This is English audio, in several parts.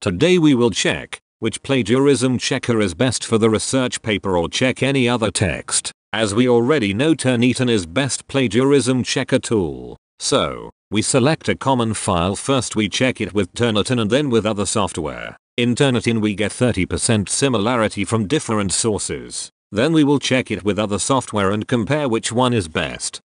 Today we will check which plagiarism checker is best for the research paper or check any other text. As we already know Turnitin is best plagiarism checker tool. So, we select a common file first we check it with Turnitin and then with other software. In Turnitin we get 30% similarity from different sources. Then we will check it with other software and compare which one is best.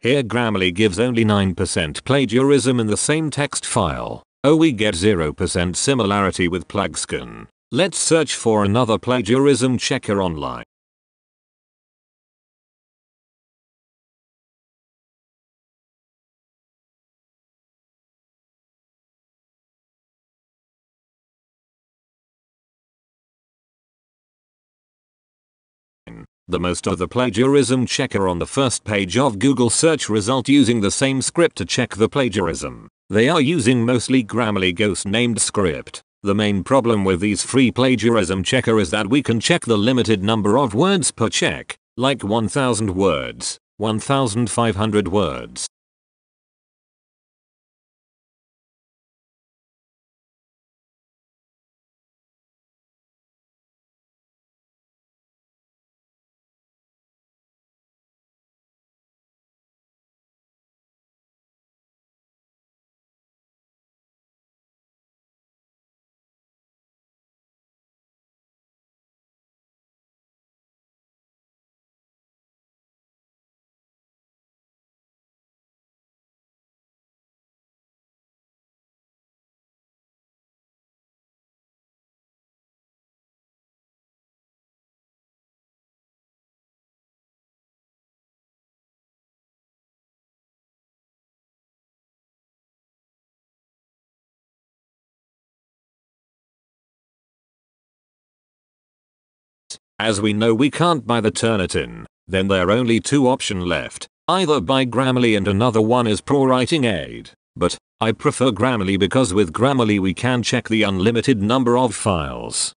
Here Grammarly gives only 9% plagiarism in the same text file. Oh we get 0% similarity with PlagScan. Let's search for another plagiarism checker online. The most of the plagiarism checker on the first page of Google search result using the same script to check the plagiarism. They are using mostly Grammarly Ghost named script. The main problem with these free plagiarism checker is that we can check the limited number of words per check, like 1000 words, 1500 words, As we know we can't buy the Turnitin, then there are only two options left. Either buy Grammarly and another one is Pro Writing Aid. But, I prefer Grammarly because with Grammarly we can check the unlimited number of files.